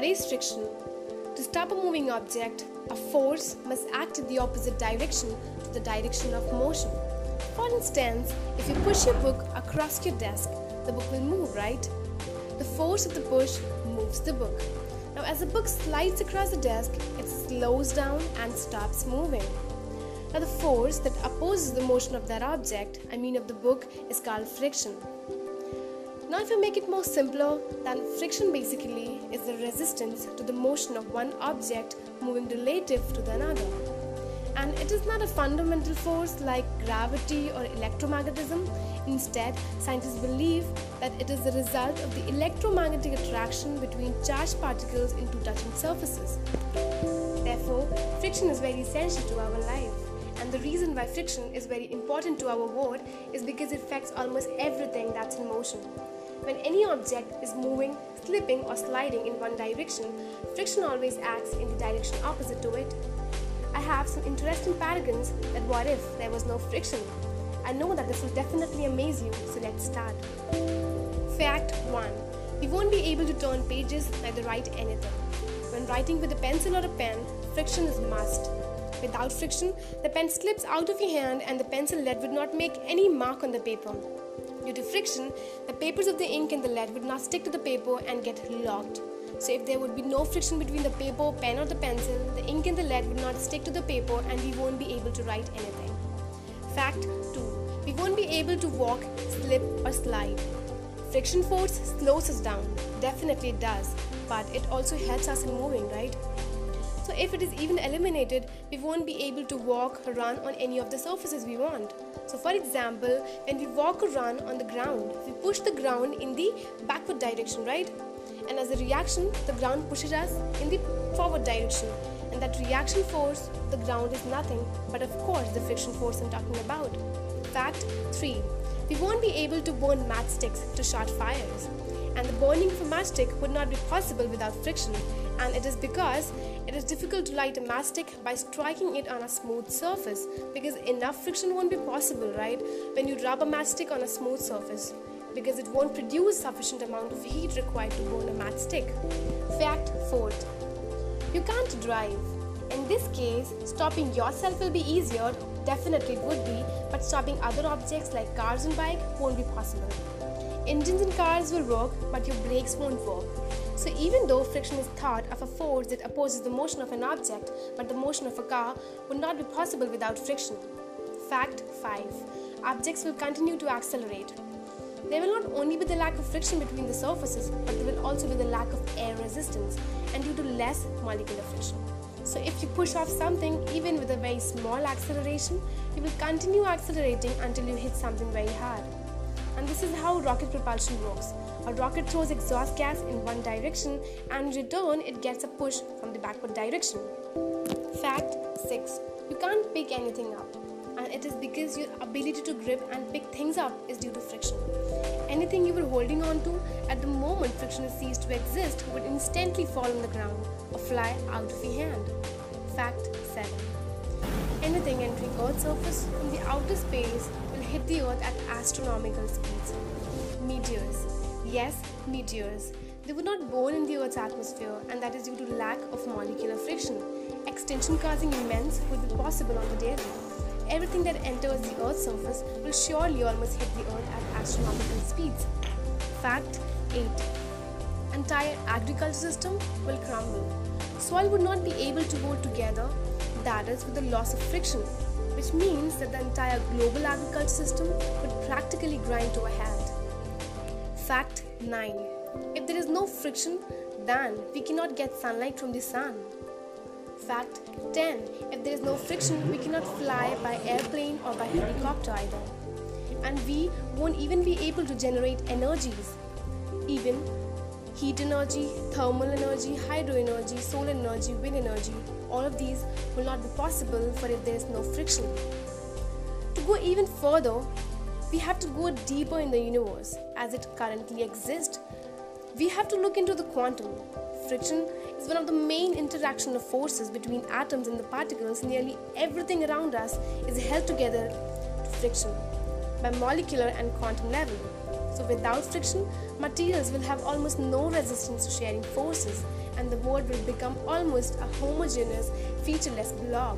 Friction? To stop a moving object, a force must act in the opposite direction to the direction of motion. For instance, if you push your book across your desk, the book will move, right? The force of the push moves the book. Now, as the book slides across the desk, it slows down and stops moving. Now, the force that opposes the motion of that object, I mean of the book, is called friction. Now, if you make it more simpler, then friction basically is the resistance to the motion of one object moving relative to the another. And it is not a fundamental force like gravity or electromagnetism. Instead, scientists believe that it is the result of the electromagnetic attraction between charged particles into touching surfaces. Therefore, friction is very essential to our life. And the reason why friction is very important to our world is because it affects almost everything that's in motion. When any object is moving, slipping, or sliding in one direction, friction always acts in the direction opposite to it. I have some interesting paragons that what if there was no friction? I know that this will definitely amaze you, so let's start. Fact 1 We won't be able to turn pages neither write anything. When writing with a pencil or a pen, friction is must. Without friction, the pen slips out of your hand and the pencil lead would not make any mark on the paper. Due to friction, the papers of the ink and the lead would not stick to the paper and get locked. So if there would be no friction between the paper, pen or the pencil, the ink and the lead would not stick to the paper and we won't be able to write anything. Fact 2. We won't be able to walk, slip or slide. Friction force slows us down. Definitely it does, but it also helps us in moving, right? So if it is even eliminated, we won't be able to walk run on any of the surfaces we want. So for example, when we walk or run on the ground, we push the ground in the backward direction, right? And as a reaction, the ground pushes us in the forward direction. And that reaction force, the ground is nothing but of course the friction force I'm talking about. Fact 3. We won't be able to burn matchsticks to start fires. And the burning of a matchstick would not be possible without friction. And it is because it is difficult to light a matchstick by striking it on a smooth surface because enough friction won't be possible, right? When you rub a matchstick on a smooth surface because it won't produce sufficient amount of heat required to burn a matchstick. Fact 4. You can't drive. In this case, stopping yourself will be easier, definitely it would be, but stopping other objects like cars and bike won't be possible. Engines in cars will work, but your brakes won't work. So even though friction is thought of a force that opposes the motion of an object, but the motion of a car would not be possible without friction. Fact 5. Objects will continue to accelerate. There will not only be the lack of friction between the surfaces, but there will also be the lack of air resistance and due to less molecular friction. So if you push off something even with a very small acceleration, you will continue accelerating until you hit something very hard. And this is how rocket propulsion works. A rocket throws exhaust gas in one direction and in return it gets a push from the backward direction. Fact 6. You can't pick anything up and it is because your ability to grip and pick things up is due to friction. Anything you were holding on to at the moment friction ceased to exist would instantly fall on the ground or fly out of your hand. Fact 7. Anything entering Earth's surface from the outer space will hit the Earth at astronomical speeds. Meteors. Yes, meteors. They would not burn in the Earth's atmosphere, and that is due to lack of molecular friction. Extinction causing events would be possible on the daily. Everything that enters the Earth's surface will surely almost hit the Earth at astronomical speeds. Fact 8. Entire agriculture system will crumble. Soil would not be able to hold together, that is, with the loss of friction, which means that the entire global agriculture system would practically grind to a halt. Fact 9. If there is no friction, then we cannot get sunlight from the sun. Fact 10. If there is no friction, we cannot fly by airplane or by helicopter either. And we won't even be able to generate energies. Even heat energy, thermal energy, hydro energy, solar energy, wind energy, all of these will not be possible for if there is no friction. To go even further, we have to go deeper in the universe as it currently exists. We have to look into the quantum. Friction is one of the main interaction of forces between atoms and the particles. Nearly everything around us is held together to friction by molecular and quantum level. So, without friction, materials will have almost no resistance to sharing forces, and the world will become almost a homogeneous, featureless blob.